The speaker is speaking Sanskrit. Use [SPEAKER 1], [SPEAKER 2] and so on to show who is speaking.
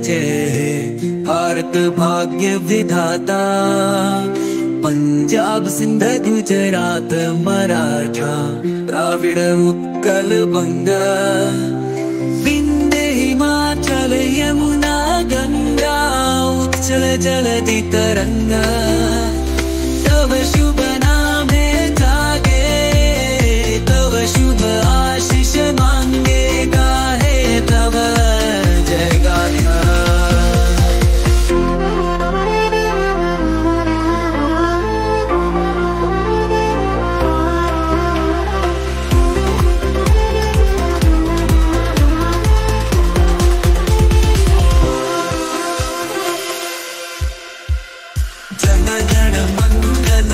[SPEAKER 1] जय भारत भाग्य विधाता पंजाब सिंध गुजरात मराठा द्राविड उत्कल बंग। विंध्य हिमाचल यमुना गंगा उच्चल जलधि तरंगा ஜன ஜன மங்கள